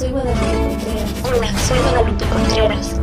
soy Hola, soy Guadalupe Contreras.